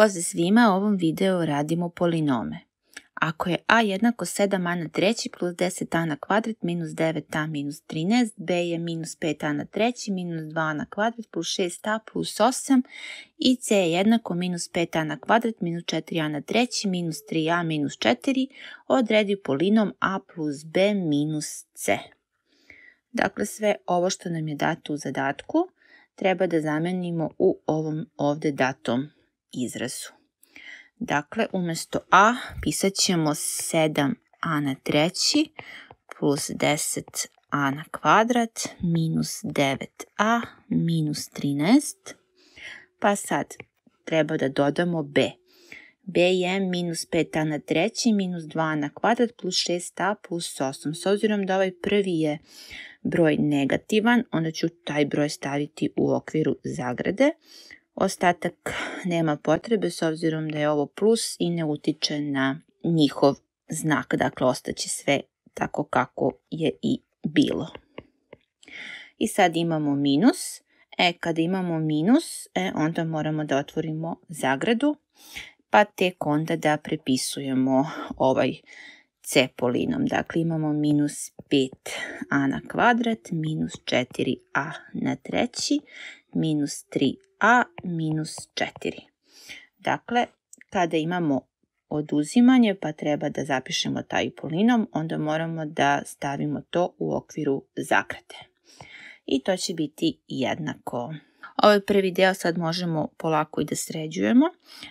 Pozdrav svima, u ovom videu radimo polinome. Ako je a jednako 7a na treći plus 10a na kvadrat minus 9a minus 13, b je minus 5a na treći minus 2a na kvadrat plus 6a plus 8 i c je jednako minus 5a na kvadrat minus 4a na treći minus 3a minus 4, odredi polinom a plus b minus c. Dakle, sve ovo što nam je dato u zadatku treba da zamenimo u ovom ovde datom izrazu. Dakle, umjesto a pisat ćemo 7a na treći plus 10a na kvadrat minus 9a minus 13. Pa sad treba da dodamo b. b je minus 5a na treći minus 2a na kvadrat plus 6a plus 8. S obzirom da ovaj prvi je broj negativan, onda ću taj broj staviti u okviru zagrade. Ostatak nema potrebe s obzirom da je ovo plus i ne utiče na njihov znak, dakle ostaće sve tako kako je i bilo. I sad imamo minus. E, kada imamo minus, e, onda moramo da otvorimo zagradu, pa tek onda da prepisujemo ovaj c polinom. Dakle, imamo minus 5a na kvadrat, minus 4a na treći, minus 3a minus 4. Dakle, kada imamo oduzimanje pa treba da zapišemo taj polinom, onda moramo da stavimo to u okviru zakrate. I to će biti jednako. Ovaj prvi deo sad možemo polako i da sređujemo.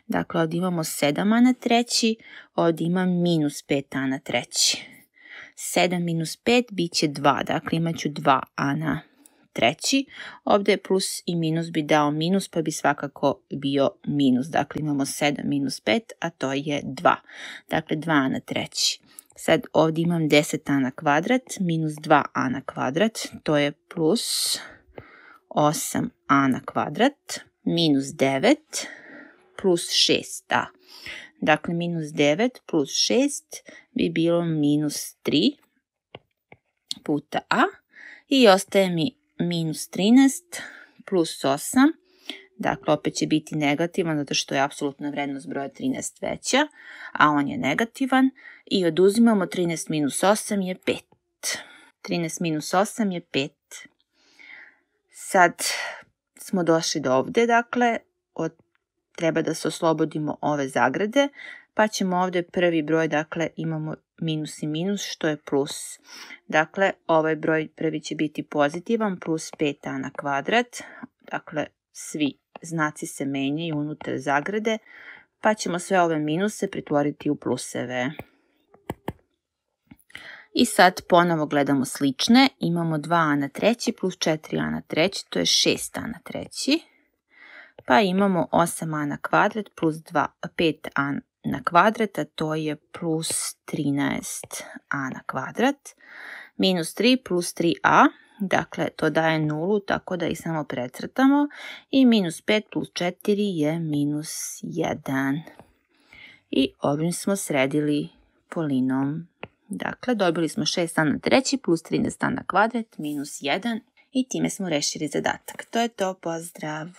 Dakle, ovdje imamo 7a na treći, ovdje imam minus 5a na treći. 7 minus 5 bit će 2, dakle imat ću 2a na treći. Ovdje je plus i minus bi dao minus, pa bi svakako bio minus. Dakle, imamo 7 minus 5, a to je 2. Dakle, 2 na treći. Sad ovdje imam 10a na kvadrat minus 2a na kvadrat, to je plus 8a na kvadrat minus 9 plus 6a. Dakle, minus 9 plus 6 bi bilo minus 3 puta a i ostaje mi minus 13 plus 8, dakle opet će biti negativan zato što je apsolutna vrednost broja 13 veća, a on je negativan i oduzimamo 13 minus 8 je 5. 13 minus 8 je 5. Sad smo došli do ovde, dakle, od, treba da se oslobodimo ove zagrade, pa ćemo ovde prvi broj, dakle, imamo minus i minus, što je plus. Dakle, ovaj broj prvi će biti pozitivan, plus 5a na kvadrat. Dakle, svi znaci se menjaju unutar zagrade, pa ćemo sve ove minuse pretvoriti u pluseve. I sad ponovo gledamo slične. Imamo 2a na treći plus 4a na treći, to je 6a na treći. Pa imamo 8a na kvadrat plus 2, 5a na kvadrat, a to je plus 13a na kvadrat, minus 3 plus 3a, dakle to daje nulu, tako da ih samo precrtamo, i minus 5 plus 4 je minus 1. I ovim smo sredili polinom. Dakle, dobili smo 6a na treći plus 13a na kvadrat minus 1 i time smo rešili zadatak. To je to, pozdrav!